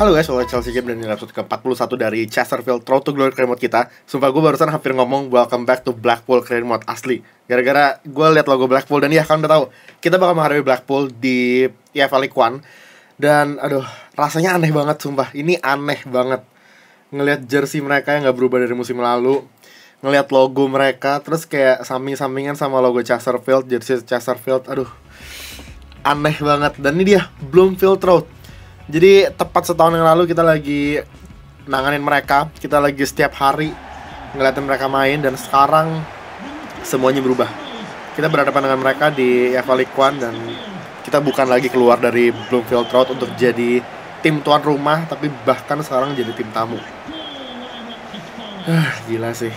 Halo guys, welcome Chelsea Game dan ini episode ke-41 dari Chesterfield Road to Glory Mode kita. Sumpah gue barusan hampir ngomong welcome back to Blackpool Mode asli. Gara-gara gue liat logo Blackpool dan ya kalian udah tahu Kita bakal menghadapi Blackpool di EFL League One Dan aduh, rasanya aneh banget sumpah. Ini aneh banget. Ngelihat jersey mereka yang gak berubah dari musim lalu Ngelihat logo mereka Terus kayak samping-sampingan sama logo Chesterfield Jersey Chesterfield, aduh. Aneh banget. Dan ini dia, Bloomfield Road jadi tepat setahun yang lalu kita lagi nanganin mereka, kita lagi setiap hari ngeliatin mereka main dan sekarang semuanya berubah. Kita berhadapan dengan mereka di EFL League One dan kita bukan lagi keluar dari Bloomfield Road untuk jadi tim tuan rumah, tapi bahkan sekarang jadi tim tamu. Ah, gila sih.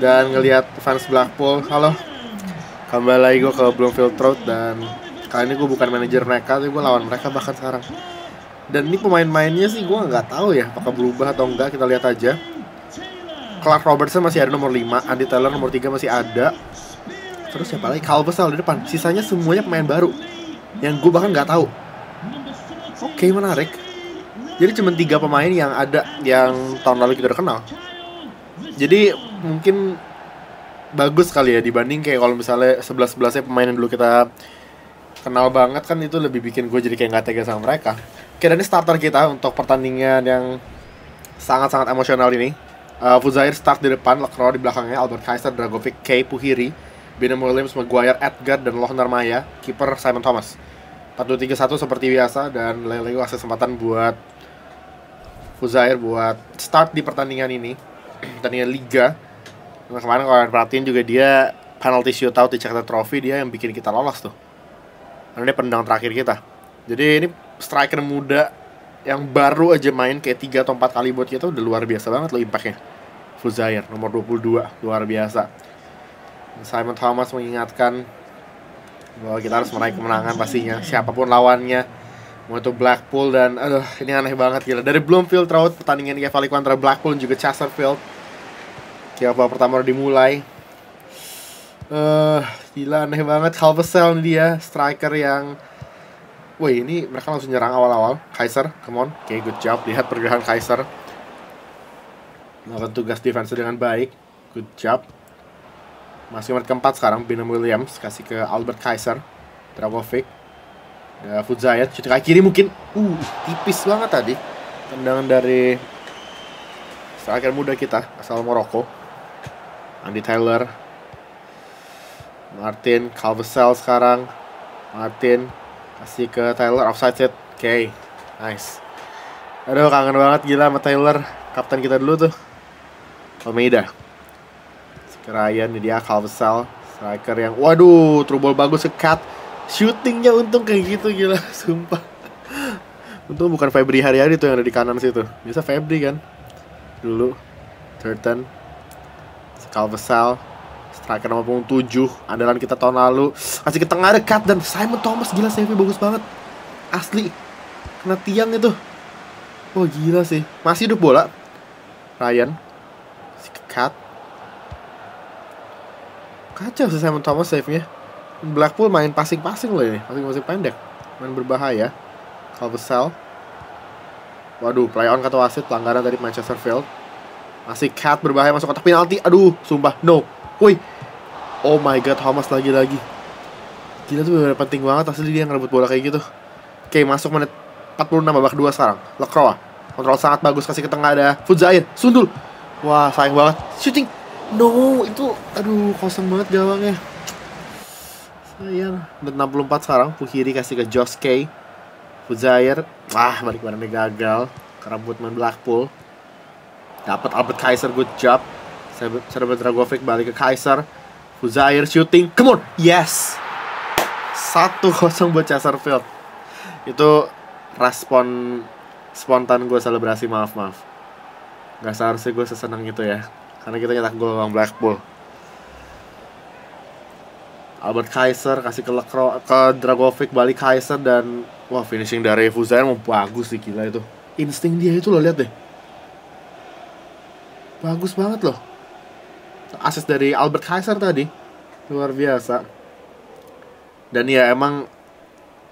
Dan ngelihat fans Blackpool, halo. Kembali lagi gue ke Bloomfield Road dan kali ini gue bukan manajer mereka, tapi gue lawan mereka bahkan sekarang dan ini pemain-mainnya sih gue nggak tahu ya apakah berubah atau enggak kita lihat aja. Clark Robertson masih ada nomor 5 Andy Taylor nomor 3 masih ada. Terus siapa lagi? Calvesal di depan. Sisanya semuanya pemain baru yang gue bahkan nggak tahu. Oke menarik. Jadi cuma tiga pemain yang ada yang tahun lalu kita udah kenal. Jadi mungkin bagus kali ya dibanding kayak kalau misalnya sebelas sebelasnya pemain yang dulu kita kenal banget kan itu lebih bikin gue jadi kayak nggak tega sama mereka Oke, dan ini starter kita untuk pertandingan yang sangat-sangat emosional ini. Uh, Fuzair start di depan, Lacroix di belakangnya, Albert Kaiser, Dragovic, Kay, Puhiri, Bina Williams, Maguire, Edgar, dan Lohnar Maya, kiper Simon Thomas. 4-2-3-1 seperti biasa, dan Lele kasih kesempatan buat Fuzair buat start di pertandingan ini. pertandingan Liga. Nah, kemarin kalau perhatiin juga dia penalty shootout di Jakarta Trophy, dia yang bikin kita lolos tuh. Karena dia pendang terakhir kita. Jadi ini striker muda yang baru aja main kayak 3 atau 4 kali buat kita udah luar biasa banget loh impactnya. Fuzair nomor 22 luar biasa. Simon Thomas mengingatkan bahwa kita harus meraih kemenangan pastinya. Siapa pun lawannya mau itu Blackpool dan aduh ini aneh banget gila. Dari Bloomfield Road pertandingan League antara Blackpool juga Chesterfield. Kayak pertama udah dimulai. Eh uh, gila aneh banget. Calvesel dia striker yang Wih, ini mereka langsung nyerang awal-awal. Kaiser, come on. Oke, okay, good job. Lihat pergerakan Kaiser. Melakukan tugas defense dengan baik. Good job. Masih menit keempat sekarang. Bina Williams kasih ke Albert Kaiser. Dragovic. Ya, Fudzayat. Shooting kaki kiri mungkin. Uh, tipis banget tadi. Tendangan dari striker muda kita. Asal Morocco. Andy Taylor. Martin Calvesel sekarang. Martin Kasih ke Taylor offside set. Oke. Okay. Nice. Aduh kangen banget gila sama Taylor. Kapten kita dulu tuh. Almeida. Ini dia Calvesal. Striker yang waduh, true bagus sekat. Shootingnya untung kayak gitu gila, sumpah. Untung bukan Febri hari-hari tuh yang ada di kanan situ. Bisa Febri kan. Dulu. Turton. Calvesal striker nomor punggung 7 andalan kita tahun lalu. Kasih ke tengah dekat dan Simon Thomas gila save bagus banget. Asli kena tiang itu. Oh gila sih. Masih hidup bola. Ryan ke cut kacau sih Simon Thomas save-nya. Blackpool main passing-passing loh ini passing-passing pendek. Main berbahaya. Calvesel waduh play on kata wasit pelanggaran dari Manchester Field. Masih cat berbahaya masuk kotak penalti. Aduh sumpah no woi Oh my god, Thomas lagi-lagi. Gila tuh bener penting banget asli dia ngerebut bola kayak gitu. Oke, masuk menit 46 babak 2 sekarang. Lacroix. Kontrol sangat bagus kasih ke tengah ada Fuzain, Sundul. Wah, sayang banget. Shooting. No, itu aduh kosong banget gawangnya. Sayang. Menit 64 sekarang Puhiri kasih ke Josh K. Fuzair. Wah, balik badannya gagal. Kerabut main Blackpool. Dapat Albert Kaiser good job. Saya Dragovic balik ke Kaiser. Fuzair shooting, come on, yes. Satu kosong buat Chesterfield. Itu respon spontan gue selebrasi maaf maaf. Gak seharusnya gue sesenang itu ya. Karena kita nyetak gol lawan Blackpool. Albert Kaiser kasih ke Lekro, ke Dragovic balik Kaiser dan wah finishing dari Fuzair mau bagus sih gila itu. Insting dia itu lo lihat deh. Bagus banget loh asis dari Albert Kaiser tadi. Luar biasa. Dan ya emang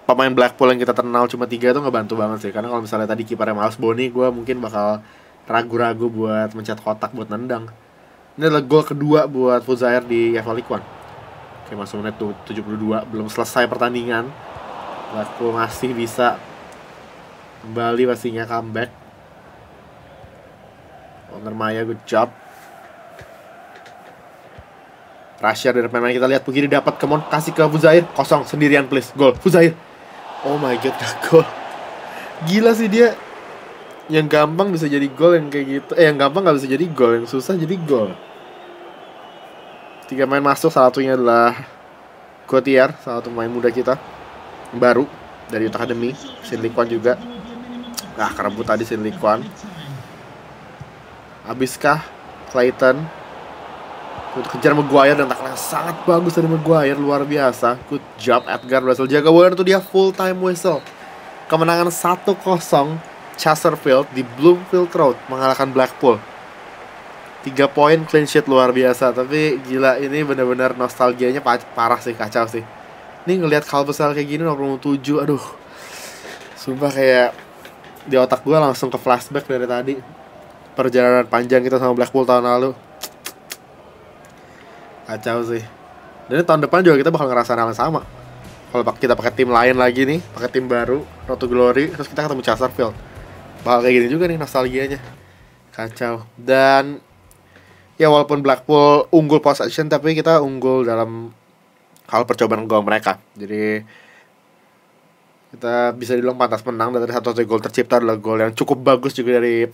pemain Blackpool yang kita kenal cuma tiga itu ngebantu banget sih. Karena kalau misalnya tadi kipernya Miles Boni gue mungkin bakal ragu-ragu buat mencet kotak buat nendang. Ini adalah gol kedua buat Fuzair di Eva League One. Oke masuk menit 72 belum selesai pertandingan. Blackpool masih bisa kembali pastinya comeback. Owner Maya good job Rashid dari pemain kita lihat. Begini dapat kemon kasih ke Fuzair kosong sendirian please. Gol. Fuzair oh my god gol. Gila sih dia. Yang gampang bisa jadi gol yang kayak gitu. Eh yang gampang nggak bisa jadi gol yang susah jadi gol. Tiga main masuk salah satunya adalah Gautier salah satu pemain muda kita. Baru dari Utah Academy. Sinlikwan juga. Nah kerebut tadi Sinlikwan Abiskah Clayton untuk kejar Maguire dan tackle sangat bagus dari Maguire luar biasa. Good job Edgar berhasil jaga Warren itu dia full time whistle. Kemenangan 1-0 Chesterfield di Bloomfield Road mengalahkan Blackpool. 3 poin clean sheet luar biasa. Tapi gila ini benar-benar nostalgianya parah sih kacau sih. Ini ngelihat Calvesel kayak gini nomor 7 aduh. Sumpah kayak di otak gue langsung ke flashback dari tadi. Perjalanan panjang kita sama Blackpool tahun lalu kacau sih. Dan tahun depan juga kita bakal ngerasain hal yang sama. Kalau kita pakai tim lain lagi nih pakai tim baru Road to Glory terus kita ketemu Chesterfield. Bakal kayak gini juga nih nostalgianya. Kacau. Dan ya walaupun Blackpool unggul possession tapi kita unggul dalam hal percobaan gol mereka. Jadi kita bisa dibilang pantas menang. Dan dari satu satu gol tercipta adalah gol yang cukup bagus juga dari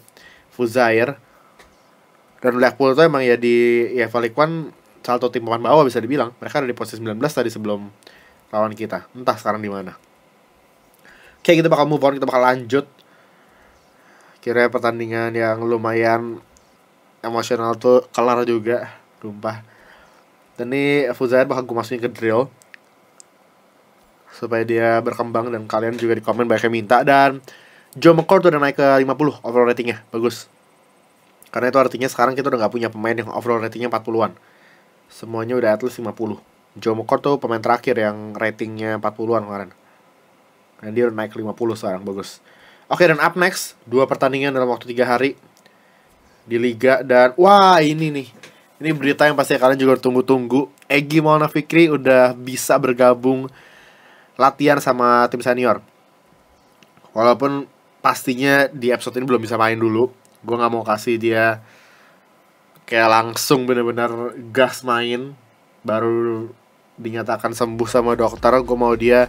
Fuzair. Dan Blackpool itu emang ya di ya One satu tim papan bawah bisa dibilang. Mereka ada di posisi 19 tadi sebelum lawan kita. Entah sekarang di mana. Oke kita bakal move on. Kita bakal lanjut. Kira pertandingan yang lumayan emosional tuh kelar juga. Tumpah dan ini Fuzair bakal gue masukin ke drill. Supaya dia berkembang dan kalian juga di komen banyak yang minta. Dan Joe McCord udah naik ke 50 overall ratingnya. Bagus. Karena itu artinya sekarang kita udah gak punya pemain yang overall ratingnya 40-an semuanya udah at least 50 Joe Mokor tuh pemain terakhir yang ratingnya 40-an kemarin. Dan dia naik 50 sekarang bagus. Oke dan up next dua pertandingan dalam waktu tiga hari di liga dan wah ini nih. Ini berita yang pasti kalian juga tunggu-tunggu. Egi Maulana Fikri udah bisa bergabung latihan sama tim senior. Walaupun pastinya di episode ini belum bisa main dulu. Gue nggak mau kasih dia kayak langsung bener-bener gas main baru dinyatakan sembuh sama dokter gue mau dia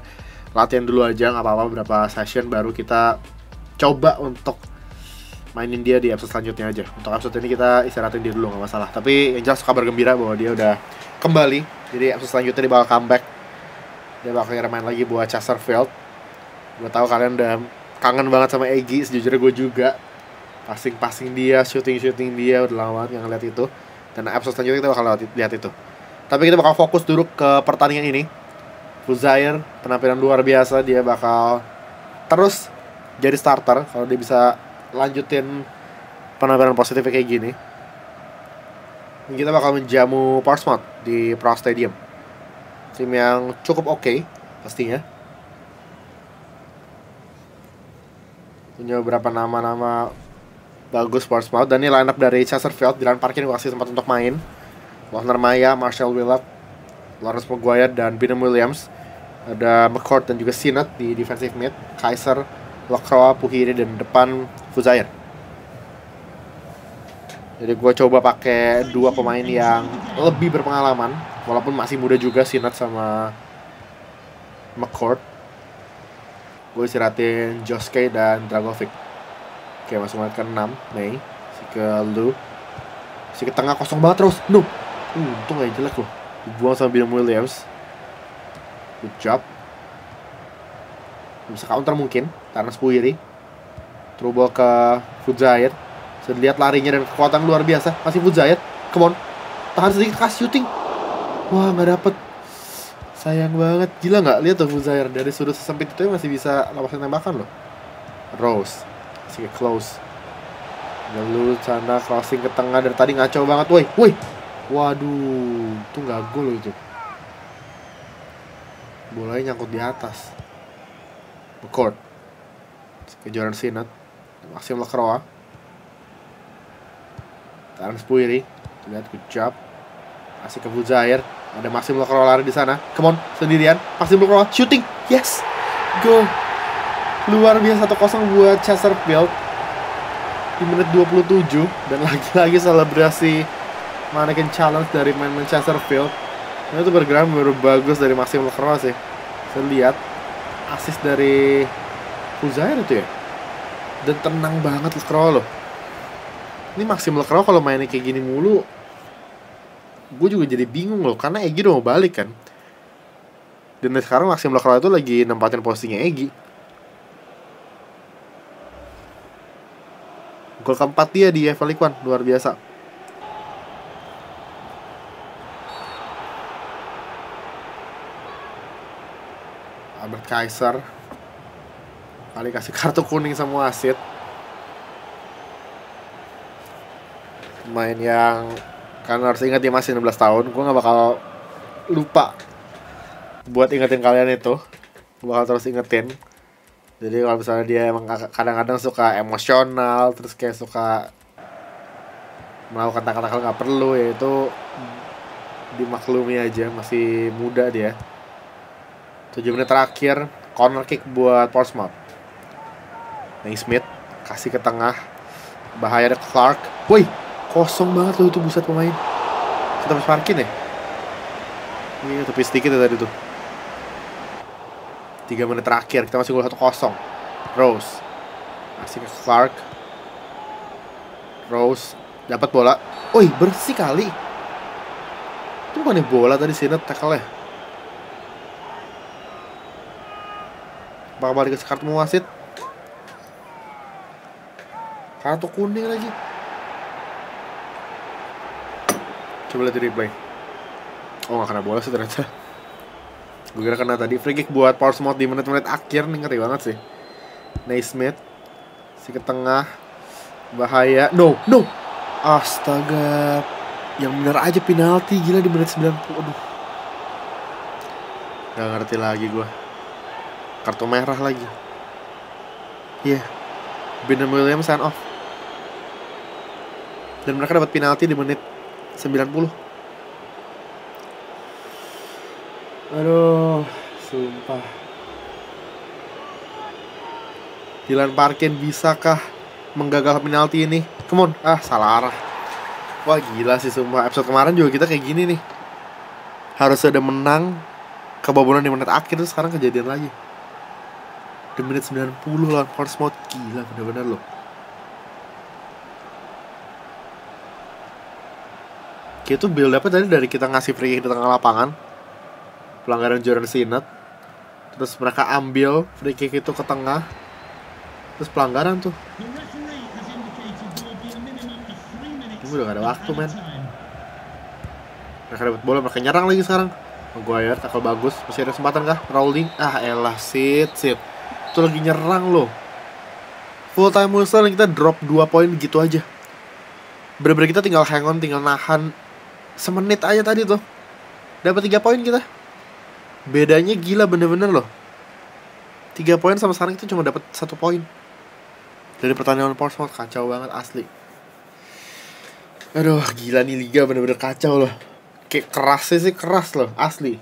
latihan dulu aja nggak apa-apa berapa session baru kita coba untuk mainin dia di episode selanjutnya aja. Untuk episode ini kita istirahatin dia dulu nggak masalah. Tapi yang jelas kabar gembira bahwa dia udah kembali. Jadi episode selanjutnya dia bakal comeback. Dia bakal main lagi buat Chesterfield. Gue tahu kalian udah kangen banget sama Egi sejujurnya gue juga passing-passing dia, shooting-shooting dia udah banget yang ngeliat itu. Dan episode selanjutnya kita bakal lihat itu. Tapi kita bakal fokus dulu ke pertandingan ini. Fuzair penampilan luar biasa, dia bakal terus jadi starter kalau dia bisa lanjutin penampilan positifnya kayak gini. Kita bakal menjamu Portsmouth di Pro Stadium. Tim yang cukup oke okay, pastinya. Punya beberapa nama-nama bagus Portsmouth. Dan ini line up dari Chesterfield di lahan parkir kasih tempat untuk main. Warner Maya, Marshall Willard, Lawrence Maguire dan Bynum Williams. Ada McCourt dan juga Sinet di defensive mid Kaiser, Lacroix, Puhiri dan depan Fuzair jadi gue coba pakai dua pemain yang lebih berpengalaman walaupun masih muda juga Sinet sama McCourt. Gue istirahatin Joske dan Dragovic Oke masuk ke 6 Mei. Si ke lu. Si ke tengah kosong banget terus. No uh, Untung gak jelek loh. Dibuang sama Bill Williams. Good job. Bisa counter mungkin. Karena Spuiri ball ke Fudzair Bisa dilihat larinya dan kekuatan luar biasa. Masih Fudzair Come on. Tahan sedikit kasih shooting. Wah gak dapet. Sayang banget. Gila gak Lihat tuh Fudzair Dari sudut sesempit itu masih bisa Lepasin tembakan loh. Rose masih close. Lalu sana crossing ke tengah dari tadi ngaco banget. Woi woi. Waduh itu nggak gol itu. Bolanya nyangkut di atas. McCourt ke Jordan Sinet Maxim Lacroix Terence Puiri. Lihat good job. Kasih ke Buzair. Ada Maxim Lacroix lari di sana. Come on sendirian. Maxim Lacroix shooting. Yes. Go luar biasa 1-0 buat Chesterfield di menit 27 dan lagi-lagi selebrasi Mannequin Challenge dari main Chesterfield. Ini tuh bergerak baru bagus dari Maxim Lacroix sih. Saya lihat assist dari Fuzair itu ya? Dan tenang banget Lacroix loh. Ini Maxim Lacroix kalau mainnya kayak gini mulu gue juga jadi bingung loh. Karena Egi udah mau balik kan? Dan sekarang Maxim Lacroix itu lagi nempatin postingnya Egi gol keempat dia di EFL League luar biasa. Albert Kaiser. Kali kasih kartu kuning sama wasit. Main yang kan harus ingat dia masih 16 tahun. Gue nggak bakal lupa buat ingetin kalian itu. Gue bakal terus ingetin jadi kalau misalnya dia emang kadang-kadang suka emosional terus kayak suka melakukan kata-kata nggak perlu ya itu dimaklumi aja masih muda dia. 7 menit terakhir corner kick buat Portsmouth. Smith kasih ke tengah bahaya ada Clark. Woi kosong banget loh itu buset pemain. Kita harus parkin ya? Ini tapi sedikit ya tadi tuh tiga menit terakhir kita masih gol satu kosong. Rose. Kasih ke Clark Rose dapat bola. Woi bersih kali. Itu bukan bola tadi sini tackle ya bakal balik ke kartu wasit. Kartu kuning lagi. Coba lihat di replay. Oh gak kena bola sih ternyata gue kira kena tadi free kick buat Portsmouth di menit-menit akhir nih ngeri banget sih. Naismith si ke tengah. Bahaya. No no. Astaga. Yang benar aja penalti gila di menit 90 aduh. Gak ngerti lagi gue kartu merah lagi. Iya. Yeah. Ben Williams sign off. Dan mereka dapat penalti di menit 90 aduh sumpah. Dylan Parkin bisakah menggagal penalti ini? On. Ah salah arah. Wah gila sih sumpah. Episode kemarin juga kita kayak gini nih. Harus ada menang kebobolan di menit akhir terus sekarang kejadian lagi. Di menit 90 lawan Portsmouth gila bener-bener loh. Itu build up tadi dari kita ngasih free kick di tengah lapangan Pelanggaran Jordan Sinet. Terus mereka ambil free kick itu ke tengah. Terus pelanggaran tuh. Ini udah gak ada waktu men. Mereka dapat bola, mereka nyerang lagi sekarang. Maguire, tackle bagus. Masih ada kesempatan kah? Rolling Ah elah, sit, sit Itu lagi nyerang loh. Full time whistle kita drop 2 poin gitu aja. Bener-bener kita tinggal hang on, tinggal nahan semenit aja tadi tuh. Dapat tiga poin kita bedanya gila bener-bener loh. Tiga poin sama sekarang itu cuma dapat satu poin. Dari pertandingan Portsmouth kacau banget asli. Aduh gila nih liga bener-bener kacau loh. Kayak kerasnya sih keras loh asli.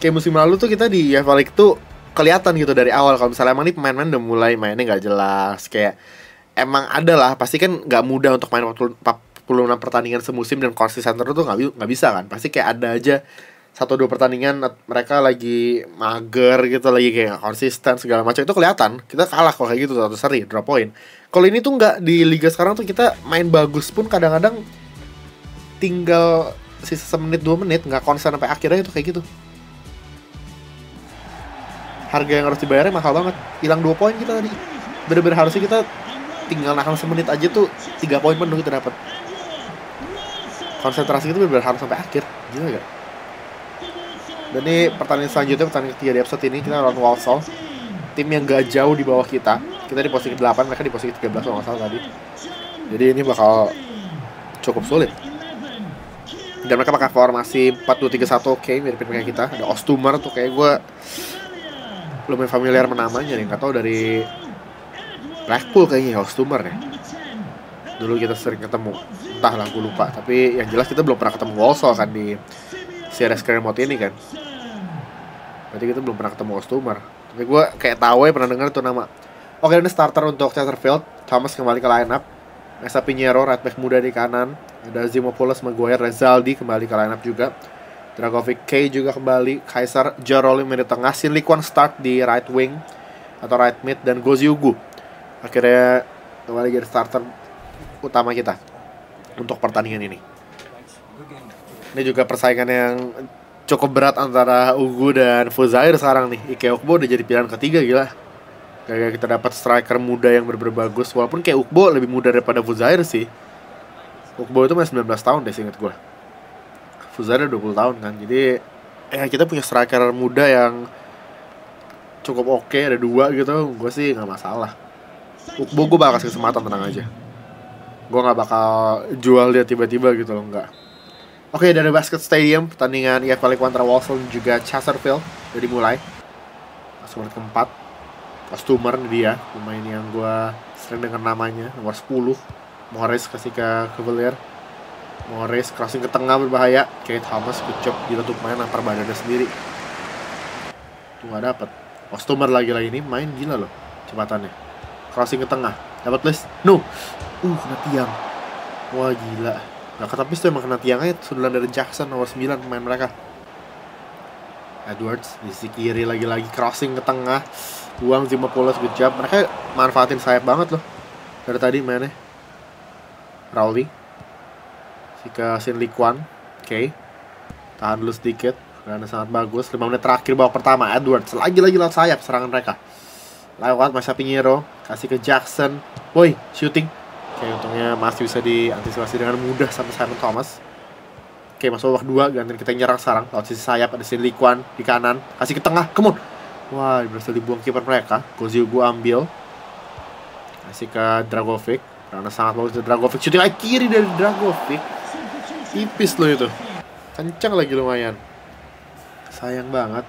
Kayak musim lalu tuh kita di UEFA League tuh kelihatan gitu dari awal. Kalau misalnya emang nih pemain-pemain udah mulai mainnya nggak jelas kayak emang ada lah. Pasti kan nggak mudah untuk main 40, 46 pertandingan semusim dan konsisten terus tuh nggak nggak bisa kan. Pasti kayak ada aja satu dua pertandingan mereka lagi mager gitu lagi kayak konsisten segala macam. Itu kelihatan. Kita kalah kalau kayak gitu satu seri drop point. Kalau ini tuh nggak di liga sekarang tuh kita main bagus pun kadang-kadang tinggal sisa semenit dua menit nggak konsisten sampai akhirnya itu kayak gitu. Harga yang harus dibayarnya mahal banget. Hilang dua poin kita tadi. Bener-bener harusnya kita tinggal nahan semenit aja tuh tiga poin penuh kita dapat konsentrasi itu benar harus sampai akhir gila gak dan ini pertandingan selanjutnya pertandingan ketiga di episode ini kita lawan Walsall. Tim yang gak jauh di bawah kita. Kita di posisi 8 mereka di posisi 13 kalau nggak salah tadi. Jadi ini bakal cukup sulit. Dan mereka pakai formasi 4-2-3-1 oke mirip kayak kita. Ada Ostumer tuh kayak gue lumayan familiar menamanya nih. Nggak tahu dari Blackpool kayaknya ya Ostumer ya. Dulu kita sering ketemu entahlah gue lupa. Tapi yang jelas kita belum pernah ketemu Walsall kan di series career mode ini kan. Berarti kita belum pernah ketemu Ostumer tapi gue kayak tahu ya pernah dengar tuh nama. Oke ini starter untuk Chesterfield. Thomas kembali ke line up Mesa Pinheiro, right back muda di kanan. Ada Zimopoulos, Maguire, Rezaldi kembali ke lineup juga. Dragovic K juga kembali, Kaiser, Jarolin main di tengah, Sin Likuan start di right wing atau right mid. Dan Goziugu akhirnya kembali jadi starter utama kita untuk pertandingan ini. Ini juga persaingan yang cukup berat antara Ugu dan Fuzair sekarang nih. Ike Ukbo udah jadi pilihan ketiga gila. Kayak kita dapat striker muda yang bener-bener bagus walaupun kayak Ukbo lebih muda daripada Fuzair sih. Ukbo itu masih 19 tahun deh seinget gue Fuzara 20 tahun kan jadi ya kita punya striker muda yang cukup oke okay, ada dua gitu gue sih nggak masalah Ukbo gue bakal kasih kesempatan tenang aja gue nggak bakal jual dia tiba-tiba gitu loh nggak. Oke okay, dari basket stadium pertandingan IF League kontra Walsall juga Chesterfield udah dimulai. Masuk menit keempat. Kostumer dia pemain yang gue sering dengar namanya nomor 10 Morris kasih ke Cavalier. Morris crossing ke tengah berbahaya. Kate Thomas gila tuh main nampar badannya sendiri. Tuh gak dapet. Ostomer lagi-lagi ini main gila loh cepatannya crossing ke tengah dapat list no. Uh kena tiang. Wah gila. Nah, tapi itu emang kena tiang aja. Sundulan dari Jackson nomor 9 pemain mereka. Edwards di sisi kiri lagi-lagi crossing ke tengah. Buang Zima Polos good job. Mereka manfaatin sayap banget loh. Dari tadi mainnya. Rowley Jika Sin Likuan Oke. Okay. Tahan dulu sedikit. Karena sangat bagus. 5 menit terakhir babak pertama Edwards. Lagi-lagi lewat sayap serangan mereka. Lewat Masa Pinheiro Kasih ke Jackson. Woi shooting. Oke untungnya masih bisa diantisipasi dengan mudah sama Simon Thomas. Oke masuk babak 2 Gantian kita nyerang sekarang. Lewat sisi sayap ada Sin Likuan di kanan. Kasih ke tengah Come on. Wah berhasil dibuang kiper mereka. Kozio gue ambil Kasih ke Dragovic. Karena sangat bagus dari Dragovic. Shooting lagi kiri dari Dragovic. Tipis loh itu. Kencang lagi lumayan. Sayang banget.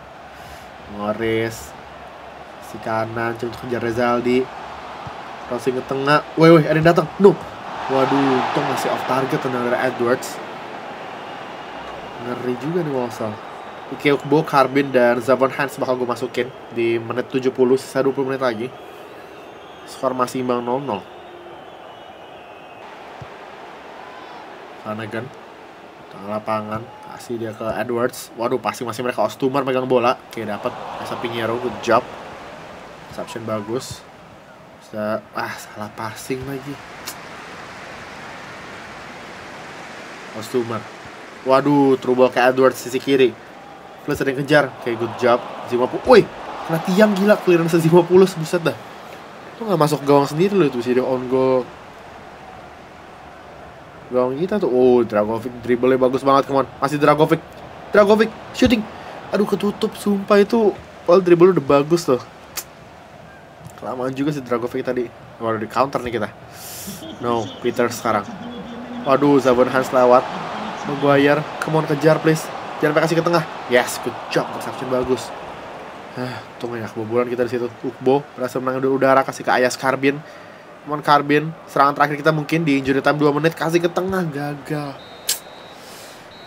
Morris Si kanan Coba kejar Rezaldi Crossing ke tengah. Woi woi ada yang datang. No Waduh untung masih off target tenang dari Edwards. Ngeri juga nih Walsall Ike Ukbo, Carbin, dan Zavon Hans bakal gue masukin di menit 70, sisa 20 menit lagi. Skor masih imbang 0-0. Flanagan. Tengah lapangan. Kasih dia ke Edwards. Waduh pasti masih mereka Ostumer megang bola. Oke dapat Esa Pinheiro good job. Reception bagus bisa ah salah passing lagi. Ostumer waduh trouble ke Edwards sisi kiri. Plus ada yang kejar kayak good job. Zimopoulos woi kena tiang gila clearance Zimopoulos buset dah. Itu nggak masuk gawang sendiri loh itu sih on goal. Gawang kita tuh oh Dragovic dribble bagus banget ke mana masih Dragovic. Dragovic shooting. Aduh ketutup sumpah itu. Paul dribble udah bagus tuh kelamaan juga sih Dragovic tadi. Baru di counter nih kita. No Peter sekarang. Waduh Zabon Hans lewat. Maguire come on kejar please. Jangan kasih ke tengah. Yes good job. Reception bagus. Ah, tunggu ya kebobolan kita di situ. Ukbo berhasil menang udara kasih ke Ayas Karbin. Mon Carbin serangan terakhir kita mungkin di injury time 2 menit kasih ke tengah gagal.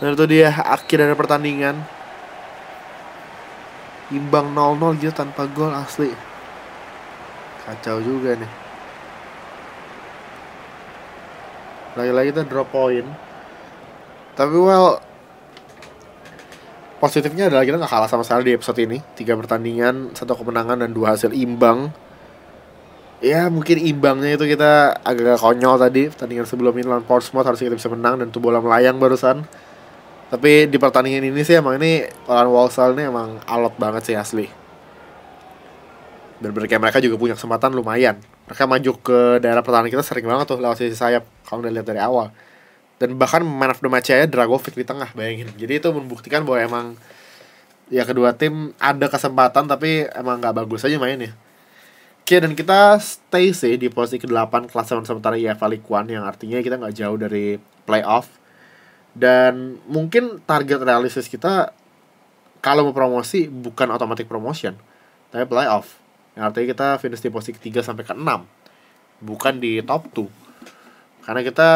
Dan itu dia akhir dari pertandingan. Imbang 0-0 gitu tanpa gol asli kacau juga nih. Lagi-lagi kita drop point. Tapi well positifnya adalah kita nggak kalah sama sekali di episode ini. Tiga pertandingan satu kemenangan dan dua hasil imbang. Ya mungkin imbangnya itu kita agak konyol tadi. Pertandingan sebelum ini lawan Portsmouth harusnya kita bisa menang dan tuh bola melayang barusan. Tapi di pertandingan ini sih emang ini lawan Walsall ini emang alot banget sih asli dan kayak mereka juga punya kesempatan lumayan. Mereka maju ke daerah pertahanan kita sering banget tuh lewat sisi sayap kalau udah lihat dari awal. Dan bahkan man of the match aja Dragovic di tengah bayangin. Jadi itu membuktikan bahwa emang ya kedua tim ada kesempatan tapi emang nggak bagus aja mainnya. Oke, dan kita stay sih di posisi ke-8 klasemen sementara IFA League One yang artinya kita nggak jauh dari playoff. dan mungkin target realistis kita kalau mau promosi bukan automatic promotion tapi playoff yang artinya kita finish di posisi ketiga sampai ke 6 bukan di top 2 karena kita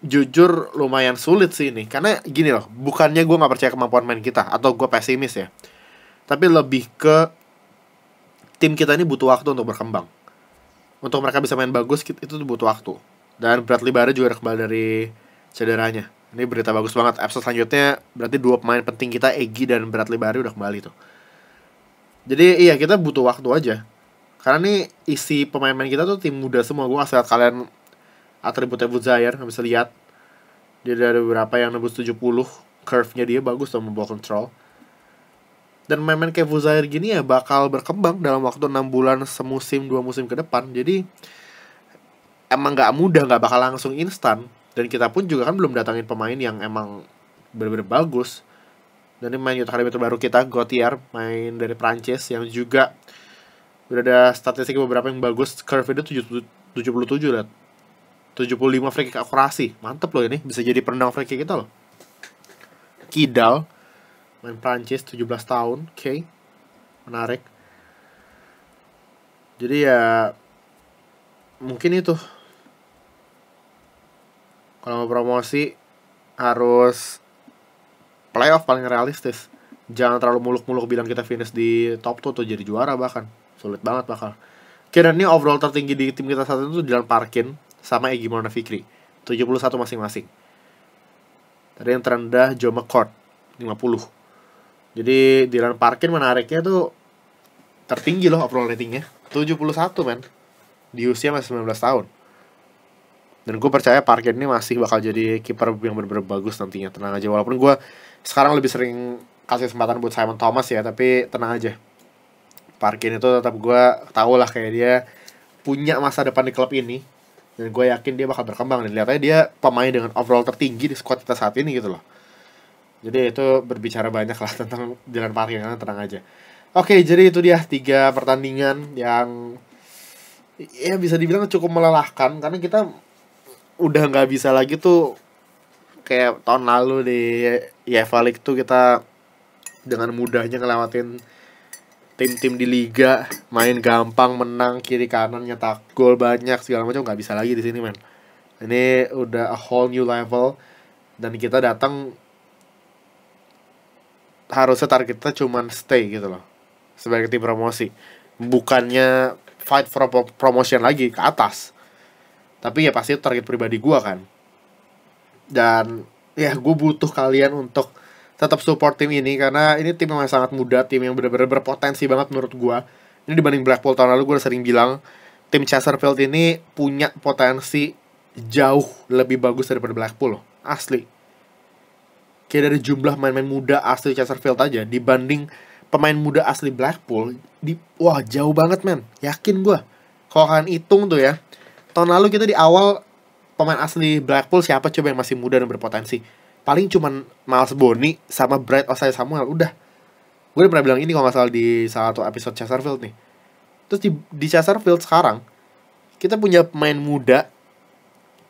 jujur lumayan sulit sih ini. Karena gini loh bukannya gue nggak percaya kemampuan main kita atau gue pesimis ya. Tapi lebih ke tim kita ini butuh waktu untuk berkembang. Untuk mereka bisa main bagus itu butuh waktu. Dan Bradley Barre juga kembali dari cederanya. Ini berita bagus banget. Episode selanjutnya berarti dua pemain penting kita, Egi dan Bradley Barry udah kembali tuh. Jadi iya kita butuh waktu aja. Karena nih isi pemain-pemain kita tuh tim muda semua. Gue lihat kalian atributnya Zaire, nggak bisa lihat. Dia ada beberapa yang nembus 70 curve-nya dia bagus tuh ball control. Dan main-main kayak Zaire gini ya bakal berkembang dalam waktu 6 bulan semusim, dua musim ke depan. Jadi emang nggak mudah, nggak bakal langsung instan dan kita pun juga kan belum datangin pemain yang emang bener-bener bagus dan ini main Academy terbaru kita Gautier main dari Prancis yang juga udah ada statistik beberapa yang bagus curve itu 77 lihat 75 free kick akurasi. Mantep loh ini bisa jadi penendang free kick kita loh. Kidal main Prancis 17 tahun oke okay. menarik. Jadi ya mungkin itu. Kalau mau promosi harus playoff paling realistis. Jangan terlalu muluk-muluk bilang kita finish di top 2 tuh jadi juara bahkan sulit banget bakal. Kira ini overall tertinggi di tim kita saat itu Dylan Parkin sama Egi Maulana Fikri 71 masing-masing. Tadi yang terendah Joe McCourt 50 jadi Dylan Parkin menariknya tuh tertinggi loh overall ratingnya. 71 men. Di usia masih 19 tahun. Dan gue percaya Parkin ini masih bakal jadi kiper yang benar-benar bagus nantinya. Tenang aja walaupun gue sekarang lebih sering kasih kesempatan buat Simon Thomas ya tapi tenang aja Parkin itu tetap gue tau lah kayak dia punya masa depan di klub ini. Dan gue yakin dia bakal berkembang. Dan lihatnya dia pemain dengan overall tertinggi di squad kita saat ini gitu loh. Jadi itu berbicara banyak lah tentang jalan parkir karena tenang aja. Oke jadi itu dia tiga pertandingan yang ya bisa dibilang cukup melelahkan. Karena kita udah nggak bisa lagi tuh kayak tahun lalu di League tuh kita dengan mudahnya ngelewatin tim-tim di liga main gampang menang kiri kanan nyetak gol banyak segala macam nggak bisa lagi di sini men. Ini udah a whole new level dan kita datang harusnya target kita cuman stay gitu loh sebagai tim promosi. Bukannya fight for promotion lagi ke atas. Tapi ya pasti target pribadi gue kan. Dan ya gue butuh kalian untuk tetap support tim ini karena ini tim yang sangat muda tim yang benar-benar berpotensi banget menurut gue ini dibanding Blackpool tahun lalu gue udah sering bilang tim Chesterfield ini punya potensi jauh lebih bagus daripada Blackpool asli. Kayak dari jumlah main-main muda asli Chesterfield aja dibanding pemain muda asli Blackpool di wah jauh banget men. Yakin gue kalau kalian hitung tuh ya tahun lalu kita di awal pemain asli Blackpool siapa coba yang masih muda dan berpotensi paling cuman Miles Boni sama Bright Osai Samuel udah. Gue udah pernah bilang ini kalau nggak salah di salah satu episode Chesterfield nih. Terus di, di Chesterfield sekarang kita punya pemain muda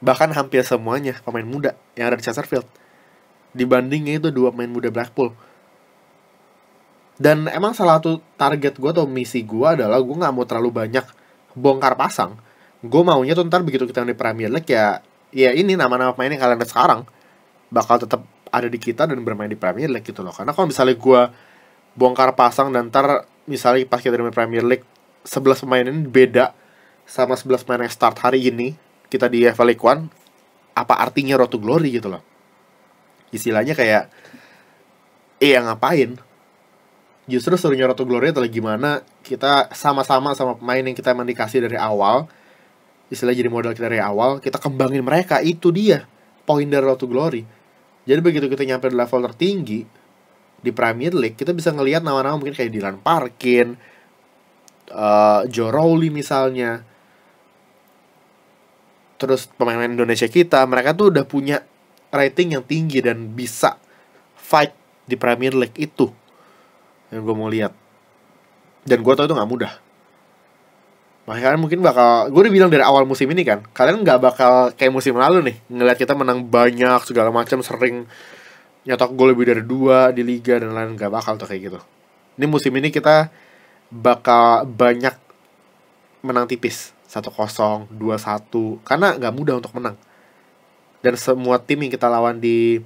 bahkan hampir semuanya pemain muda yang ada di Chesterfield. Dibandingnya itu dua pemain muda Blackpool. Dan emang salah satu target gue atau misi gue adalah gue nggak mau terlalu banyak bongkar pasang. Gue maunya tuh ntar begitu kita di Premier League ya ya ini nama-nama pemain yang kalian lihat sekarang bakal tetap ada di kita dan bermain di Premier League gitu loh. Karena kalau misalnya gue bongkar pasang dan ntar misalnya pas kita di Premier League 11 pemain ini beda sama 11 pemain yang start hari ini kita di FA League One apa artinya road to glory gitu loh? Istilahnya kayak iya ngapain? Justru serunya road to glory adalah gimana kita sama-sama sama pemain yang kita emang dikasih dari awal istilah jadi modal kita dari awal kita kembangin mereka. Itu dia poin dari Road to Glory jadi begitu kita nyampe di level tertinggi di Premier League kita bisa ngelihat nama-nama mungkin kayak Dylan Parkin uh, Joe Rowley misalnya. Terus pemain Indonesia kita mereka tuh udah punya rating yang tinggi dan bisa fight di Premier League itu. Yang gue mau lihat. Dan gue tau itu nggak mudah Makanya kalian mungkin bakal Gue udah bilang dari awal musim ini kan Kalian nggak bakal kayak musim lalu nih Ngeliat kita menang banyak segala macam Sering nyetok gol lebih dari dua di liga dan lain nggak bakal tuh kayak gitu. Ini musim ini kita bakal banyak menang tipis. 1-0, 2-1 Karena nggak mudah untuk menang. Dan semua tim yang kita lawan di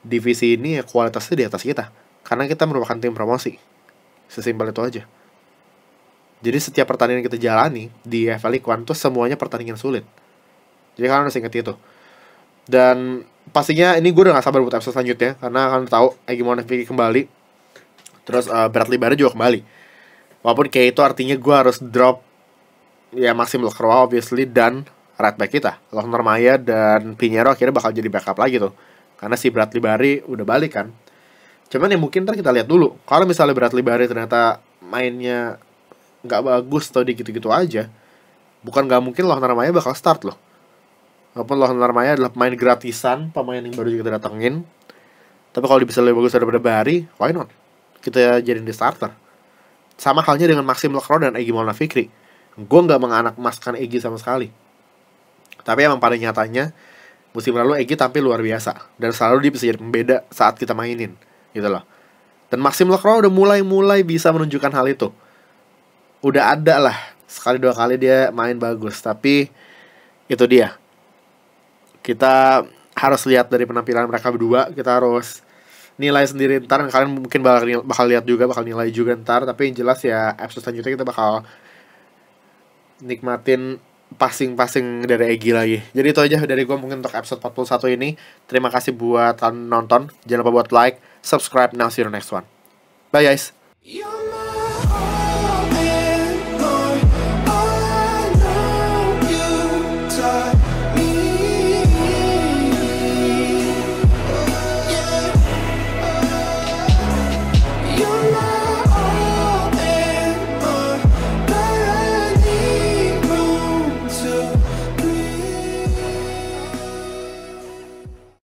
divisi ini ya kualitasnya di atas kita Karena kita merupakan tim promosi. Sesimpel itu aja Jadi setiap pertandingan yang kita jalani di FA League One tuh semuanya pertandingan sulit. Jadi kalian harus ingat itu. Dan pastinya ini gue udah gak sabar buat episode selanjutnya Karena kalian tahu Egi Monefiki kembali. Terus uh, Bradley Barry juga kembali. Walaupun kayak itu artinya gue harus drop ya Maxim Lacroix obviously dan right back kita. Lochner Maya dan Pinheiro akhirnya bakal jadi backup lagi tuh. Karena si Bradley Barry udah balik kan. Cuman ya mungkin ntar kita lihat dulu. Kalau misalnya Bradley Barry ternyata mainnya nggak bagus atau di gitu-gitu aja bukan nggak mungkin Lochner Maya bakal start loh. Walaupun Lochner Maya adalah pemain gratisan pemain yang baru juga datengin tapi kalau bisa lebih bagus daripada Barry why not? Kita jadiin di starter. Sama halnya dengan Maxim Lacroix dan Egi Maulana Fikri. Gue nggak menganak emaskan Egi sama sekali. Tapi emang pada nyatanya musim lalu Egi tampil luar biasa dan selalu dia bisa jadi pembeda saat kita mainin gitu loh. Dan Maxim Lacroix udah mulai-mulai bisa menunjukkan hal itu udah ada lah sekali dua kali dia main bagus tapi itu dia kita harus lihat dari penampilan mereka berdua kita harus nilai sendiri ntar kalian mungkin bakal bakal lihat juga bakal nilai juga ntar tapi yang jelas ya episode selanjutnya kita bakal nikmatin passing-passing dari Egi lagi. Jadi itu aja dari gue mungkin untuk episode 41 ini. Terima kasih buat nonton. Jangan lupa buat like, subscribe, now see you next one. Bye guys.